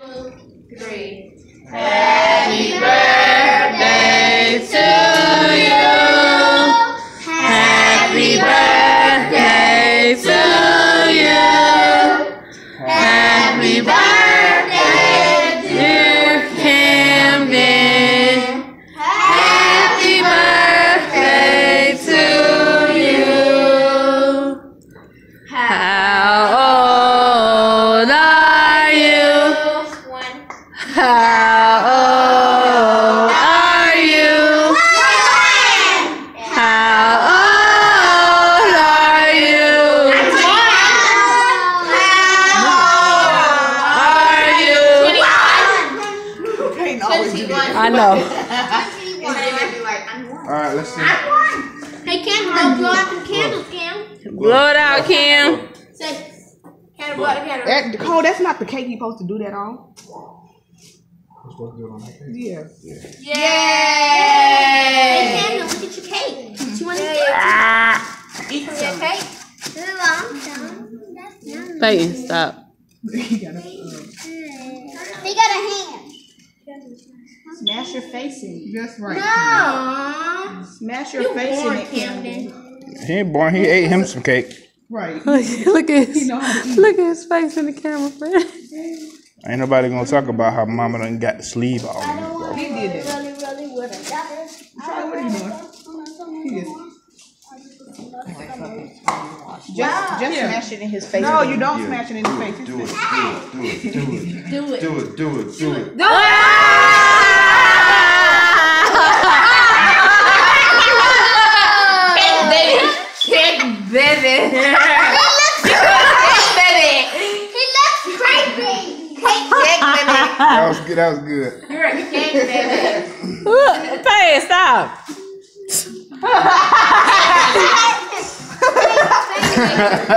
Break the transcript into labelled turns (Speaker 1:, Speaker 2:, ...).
Speaker 1: three.
Speaker 2: Happy birthday to you. Happy birthday to you. Happy birthday, dear Camden. Happy birthday to you. How I know.
Speaker 3: All right, let's see.
Speaker 1: Hey, Cam, don't blow out the candles, Cam.
Speaker 2: Blow it out, Kim.
Speaker 1: Say, Cam, blow out the candles.
Speaker 4: That, Cole, that's not the cake you supposed to do that on.
Speaker 3: We're supposed to do it on that cake.
Speaker 4: Yeah.
Speaker 1: Hey, Cam, look at your cake. What you want to do?
Speaker 2: Ah.
Speaker 4: Eat
Speaker 1: Your cake.
Speaker 2: Peyton, stop.
Speaker 4: You uh,
Speaker 1: He got a hand.
Speaker 4: Smash your face in it. That's right.
Speaker 1: Aww.
Speaker 4: Smash your
Speaker 1: You
Speaker 4: face in it, Camden.
Speaker 3: He ain't born. He ate him some cake.
Speaker 4: Right.
Speaker 2: look at his,
Speaker 4: know how to eat.
Speaker 2: look at his face in the camera, friend.
Speaker 3: Ain't nobody gonna talk about how mama done got the sleeve off.
Speaker 4: He did that.
Speaker 1: Really, really would have.
Speaker 4: Charlie, what are you doing? He just. Just, just smash it in his face. No, you don't smash it in his face.
Speaker 3: Do it, do it, do it, do it, do it, do it, do it, do it.
Speaker 2: Cake baby.
Speaker 1: He looks creepy. Cake, cake, baby.
Speaker 3: That was good. That was good.
Speaker 1: You're a cake, baby.
Speaker 2: Peyton, stop.